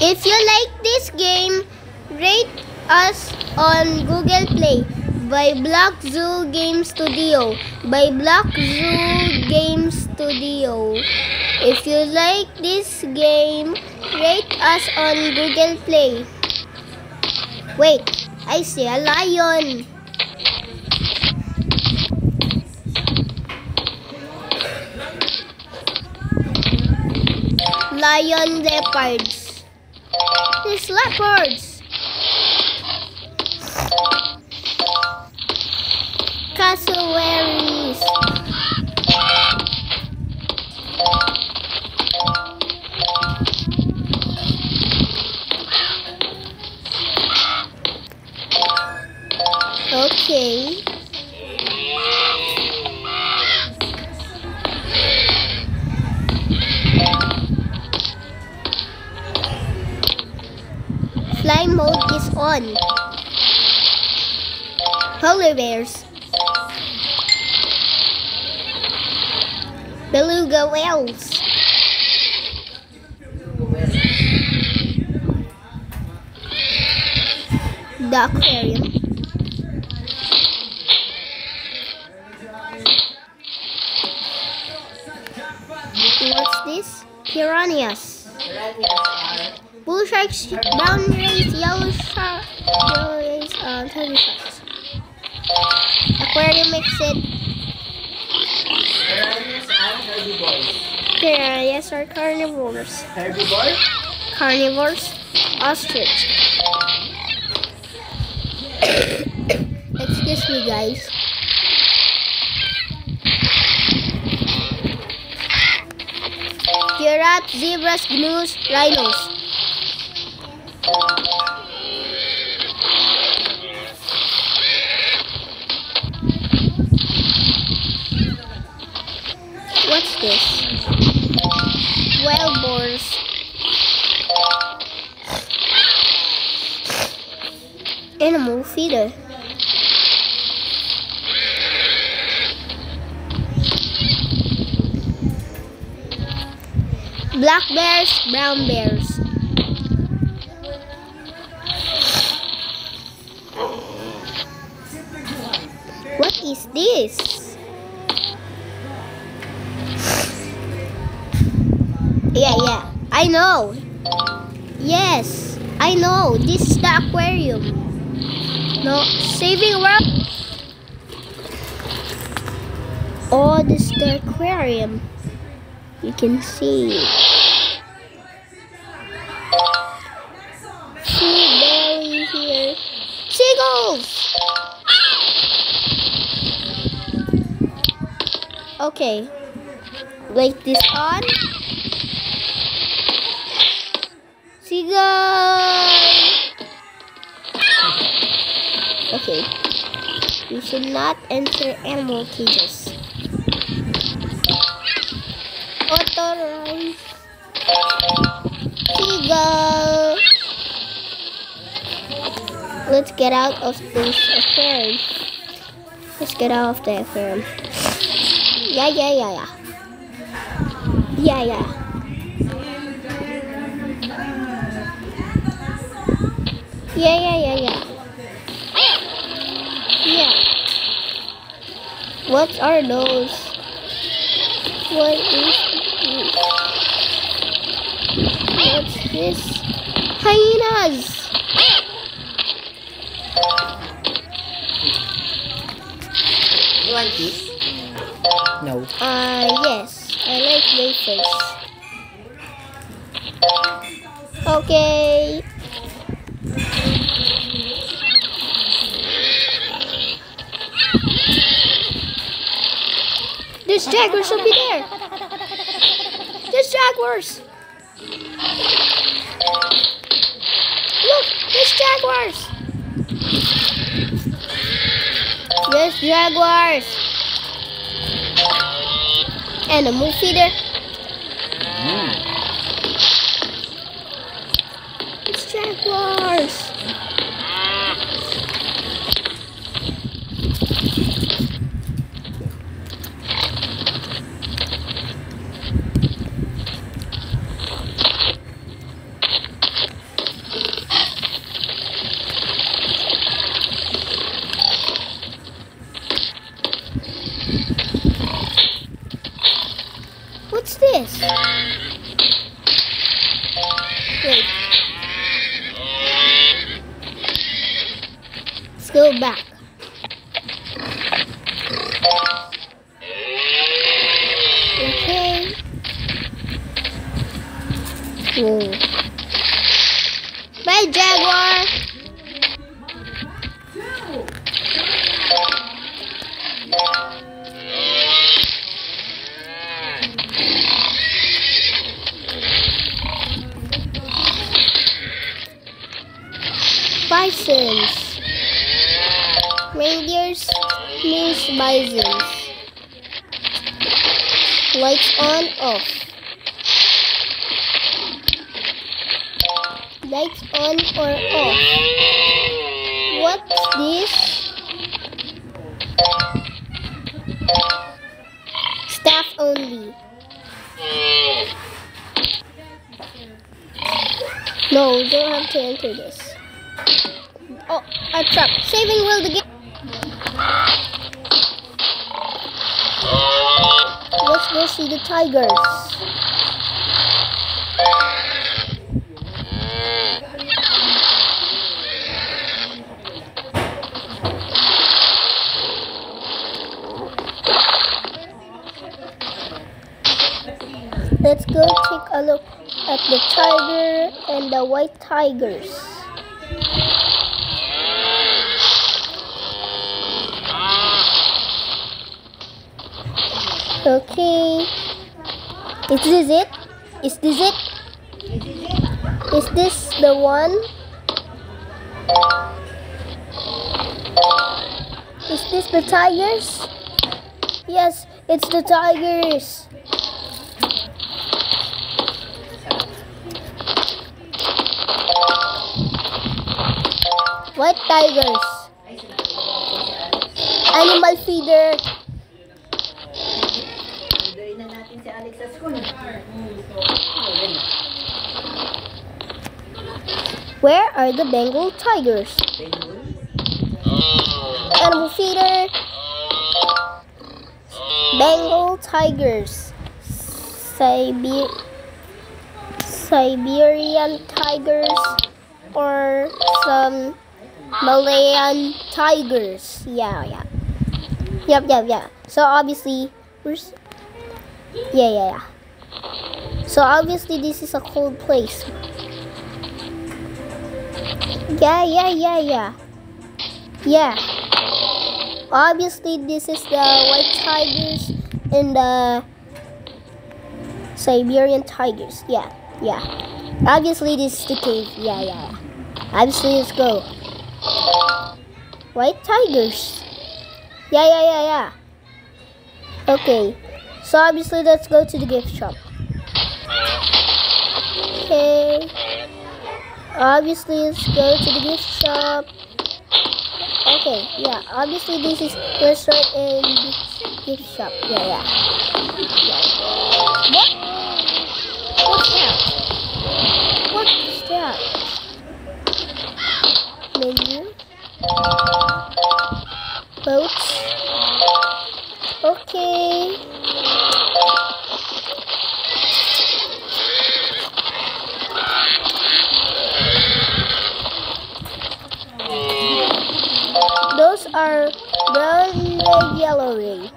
If you like this game, rate us on Google Play by Block Zoo Game Studio. By Block Zoo Game Studio. If you like this game, rate us on Google Play. Wait, I see a lion. Lion leopards. There's leopards. Beluga whales. The aquarium. What's this? Piranhas. Blue sharks, brown rays, yellow shark, yellow rays, uh, turtle sharks. Aquarium exit. Piranhas and herbivores. Piranhas are carnivores. Herbivore? Carnivores, ostrich. Excuse me, guys. Giraffe, zebras, gnus, rhinos. This? Wild boars. Animal feeder. Black bears, brown bears. What is this? Yeah, yeah. I know. Yes, I know. This is the aquarium. No, saving world. Oh, this is the aquarium. You can see. Sea belly here. Seagulls! Okay. Wait this on. Seagull! Okay. You should not enter animal cages. Authorized. Seagull! Let's get out of this aquarium. Let's get out of the aquarium. Yeah, yeah, yeah, yeah. Yeah, yeah. Yeah, yeah, yeah, yeah. Yeah. What are those? What is this? What's this? Hyenas! You want this? No. Uh, yes. I like wafers. Okay. There's jaguars will be there. There's jaguars. Look, there's jaguars. There's jaguars. And a move feeder. Mm. It's jaguars. this. Let's go back. Bisons. Reindeers means bisons. Lights on, off. Lights on or off. What's this? Staff only. No, we don't have to enter this. Oh, a trap. Saving will the game. Let's go see the tigers. Let's go take a look at the tiger and the white tigers. Okay. Is this it? Is this it? Is this the one? Is this the tigers? Yes, it's the tigers. What tigers. Animal feeder. Where are the Bengal tigers? Animal feeder. Bengal tigers. Siberian tigers or some Malayan tigers. Yeah, yeah. Yep, yep, yeah. So obviously, where's Yeah, yeah, yeah. So obviously this is a cold place. Yeah, yeah, yeah, yeah. Yeah. Obviously, this is the white tigers and the Siberian tigers. Yeah, yeah. Obviously, this is the cave. Yeah, yeah, yeah. Obviously, let's go. White tigers. Yeah, yeah, yeah, yeah. Okay. So, obviously, let's go to the gift shop. Okay. Obviously, let's go to the gift shop. Okay, yeah. Obviously, this is the restaurant and the gift shop. Yeah, yeah. yeah. What? What's that? What's that? Menu. Boats. And yellow.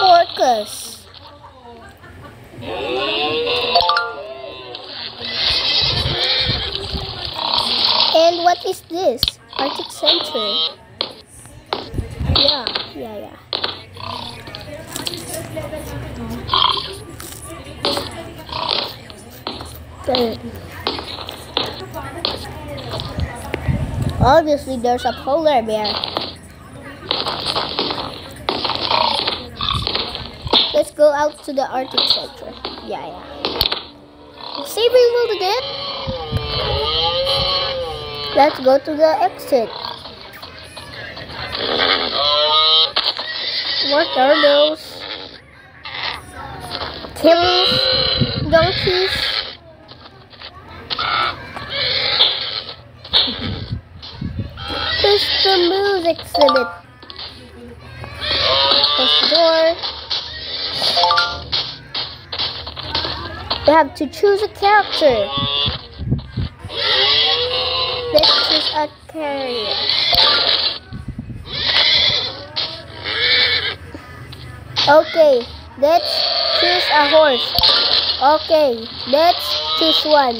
Orcas. There's a polar bear. Let's go out to the Arctic Center. Yeah, yeah. Saving will again. Let's go to the exit. What are those? Camels? Donkeys? The moose exhibit. Close the door. We have to choose a character. This is a character. Okay, let's choose a horse. Okay, let's choose one.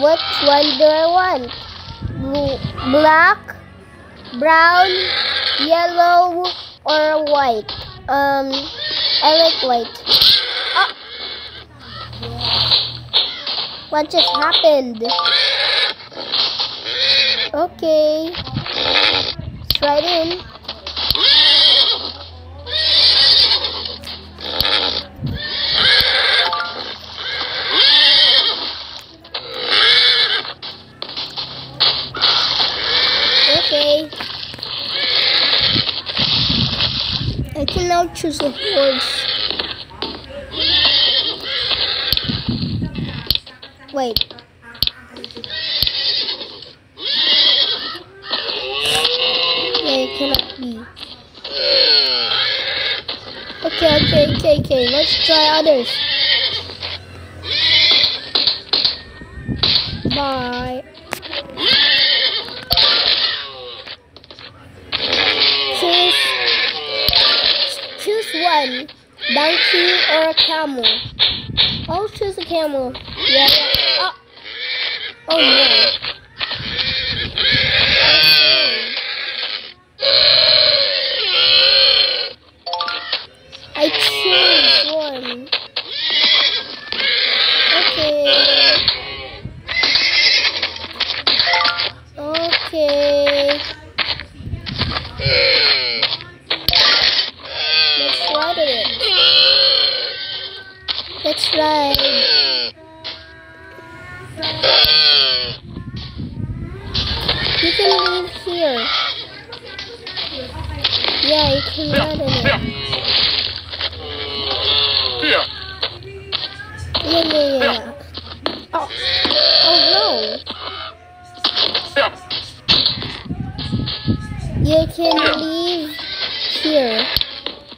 Which one do I want? Blue, black, brown, yellow, or white? Um, I like white. Ah! What just happened? Okay. Let's try it in. Choose a horse. Wait. Cannot be. Okay, okay, okay, okay. Let's try others. Bye. Donkey or a camel. I'll choose a camel. Yeah. yeah. Oh, oh no. You can leave here.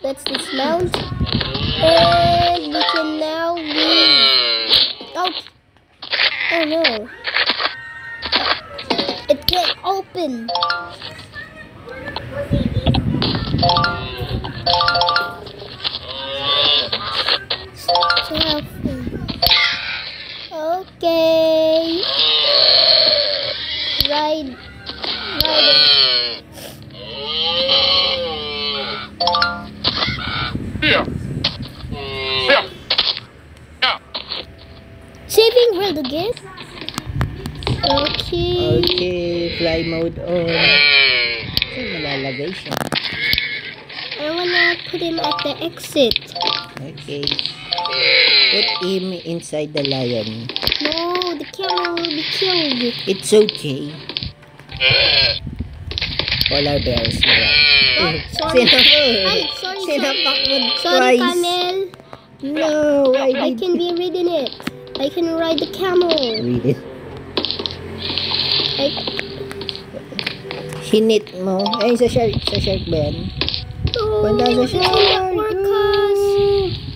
Let's dismount. And we can now leave. Oh, oh no. It can't open. World again? Okay. Okay, fly mode on. Saan malalagay siya? I wanna put him at the exit. Okay. Put him inside the lion. No, the camel will be killed. It's okay. Polar bears. Wala. Oh, sorry. Sinapak. Sorry, Sinapak mo Sorry, camel. No, I I can be riding it. I can ride the camel. Read it. I, Hinit mo. Ay, sa shark. Sa shark ba yan? oh, Punta sa shark. orcas.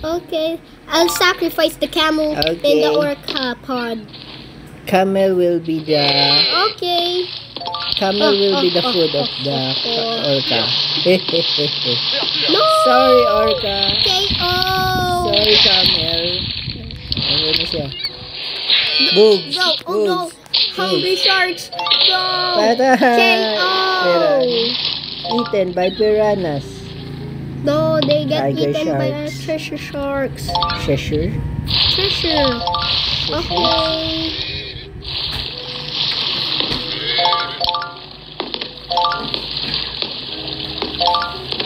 Okay. I'll sacrifice the camel in the orca pod. Camel will be the... Okay. Camel Oh, will be oh, the oh, food of oh, the oh. oh. orca. No. Sorry, orca. KO. Sorry, camel. Ano na siya? Bugs. Go. Oh no. Hungry sharks. Go. Patay. KO. Eaten by piranhas. No, they get Tiger eaten by our sharks. treasure sharks. Cheshire. Treasure. Okay.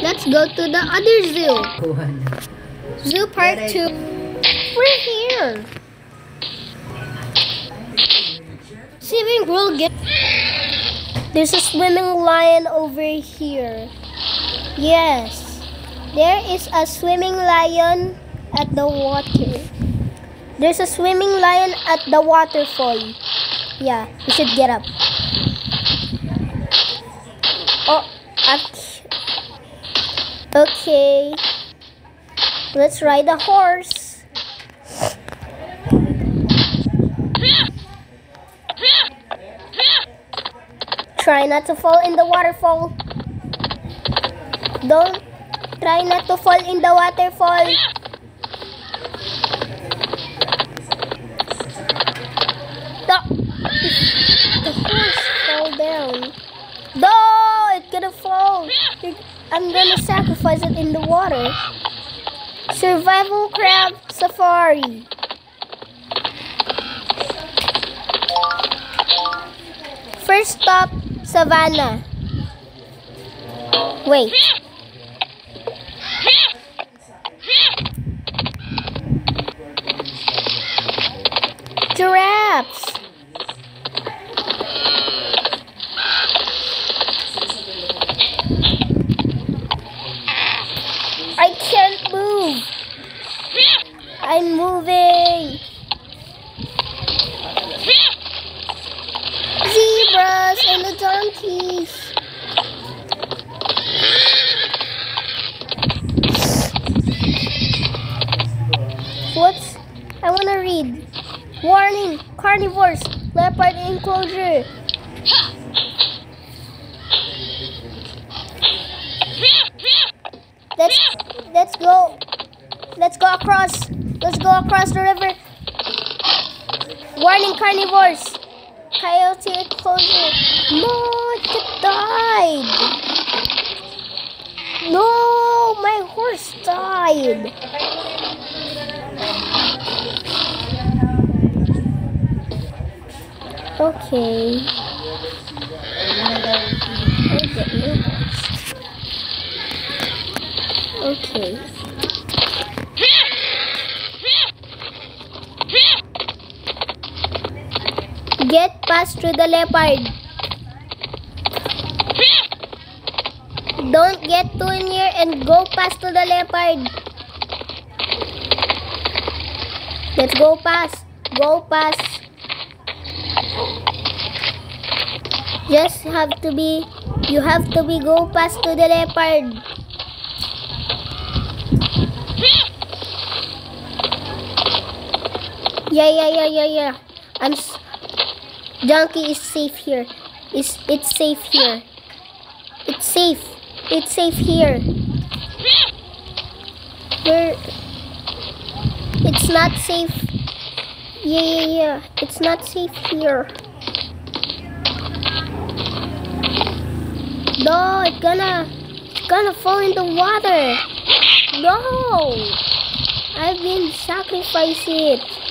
Let's go to the other zoo. Zoo part 2. We're here. Swimming pool get. There's a swimming lion over here. Yes. There is a swimming lion at the water. There's a swimming lion at the waterfall. Yeah, we should get up. Oh. Okay. Let's ride a horse. Try not to fall in the waterfall. Don't try not to fall in the waterfall. The, the horse fell down. No, it's gonna fall. I'm gonna sacrifice it in the water. Survival crab safari. First stop, savannah. Wait. Giraffes. I can't move. I'm moving. Zebras and the donkeys. What's I wanna read? Warning! Carnivores! Leopard enclosure! Let's let's go. Let's go across. Let's go across the river. Warning carnivores. Coyote enclosure. No, it died. No, my horse died. Okay. Okay. Get past to the leopard. Don't get too near and go past to the leopard. Let's go past. Go past. Just have to be, you have to be go past to the leopard. Yeah, yeah, yeah, yeah, yeah. I'm. Donkey is safe here. Is it's safe here. It's safe. It's safe here. It's not safe. Yeah, yeah, yeah. It's not safe here. No, it's gonna, it's gonna fall in the water. No, I've been sacrificed it.